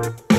Bye.